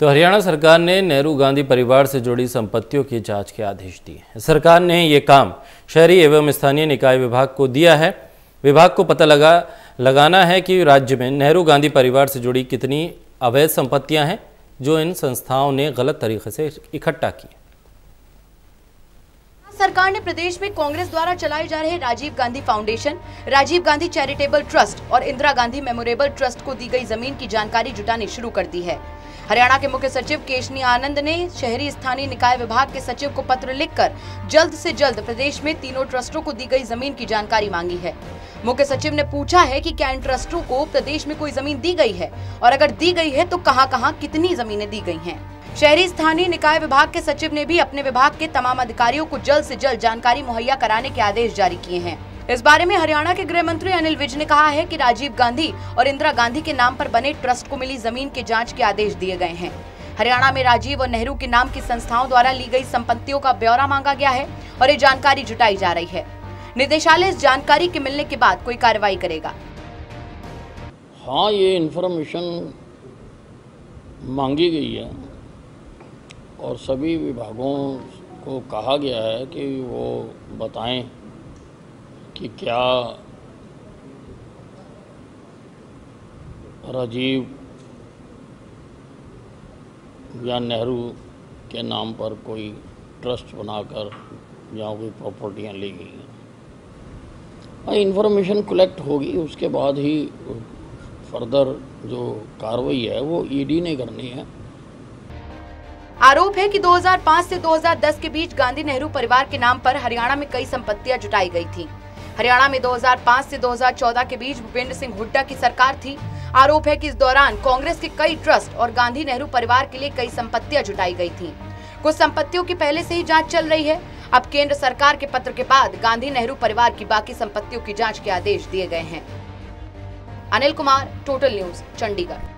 तो हरियाणा सरकार ने नेहरू गांधी परिवार से जुड़ी संपत्तियों की जाँच के आदेश दिए सरकार ने ये काम शहरी एवं स्थानीय निकाय विभाग को दिया है। विभाग को पता लगा, लगाना है कि राज्य में नेहरू गांधी परिवार से जुड़ी कितनी अवैध संपत्तियाँ हैं, जो इन संस्थाओं ने गलत तरीके से इकट्ठा की सरकार ने प्रदेश में कांग्रेस द्वारा चलाए जा रहे Rajiv Gandhi foundation, Rajiv Gandhi charitable trust और इंदिरा गांधी मेमोरेबल ट्रस्ट को दी गई ज़मीन की जानकारी जुटानी शुरू कर दी है। हरियाणा के मुख्य सचिव केशनी आनंद ने शहरी स्थानीय निकाय विभाग के सचिव को पत्र लिखकर जल्द से जल्द प्रदेश में तीनों ट्रस्टों को दी गई ज़मीन की जानकारी मांगी है। मुख्य सचिव ने पूछा है कि क्या इन ट्रस्टों को प्रदेश में कोई ज़मीन दी गई है और अगर दी गई है तो कहाँ कहाँ कितनी जमीनें दी गई हैं। शहरी स्थानीय निकाय विभाग के सचिव ने भी अपने विभाग के तमाम अधिकारियों को जल्द से जल्द जानकारी मुहैया कराने के आदेश जारी किए हैं। इस बारे में हरियाणा के गृह मंत्री अनिल विज ने कहा है कि राजीव गांधी और इंदिरा गांधी के नाम पर बने ट्रस्ट को मिली ज़मीन के जाँच के आदेश दिए गए हैं। हरियाणा में राजीव और नेहरू के नाम की संस्थाओं द्वारा ली गई संपत्तियों का ब्यौरा मांगा गया है और ये जानकारी जुटाई जा रही है। निदेशालय इस जानकारी के मिलने के बाद कोई कार्रवाई करेगा। हाँ ये इन्फॉर्मेशन मांगी गई है। और सभी विभागों को कहा गया है कि वो बताएँ कि क्या राजीव या नेहरू के नाम पर कोई ट्रस्ट बनाकर या कोई प्रॉपर्टियाँ ली गई हैं। हाँ इंफॉर्मेशन कलेक्ट होगी, उसके बाद ही फर्दर जो कार्रवाई है, वो ईडी ने करनी है। आरोप है कि 2005 से 2010 के बीच गांधी नेहरू परिवार के नाम पर हरियाणा में कई संपत्तियाँ जुटाई गई थी। हरियाणा में 2005 से 2014 के बीच भूपेंद्र सिंह हुड्डा की सरकार थी। आरोप है कि इस दौरान कांग्रेस के कई ट्रस्ट और गांधी नेहरू परिवार के लिए कई संपत्तियाँ जुटाई गई थी। कुछ संपत्तियों की पहले से ही जाँच चल रही है। अब केंद्र सरकार के पत्र के बाद गांधी नेहरू परिवार की बाकी संपत्तियों की जाँच के आदेश दिए गए हैं। Anil Kumar total news Chandigarh.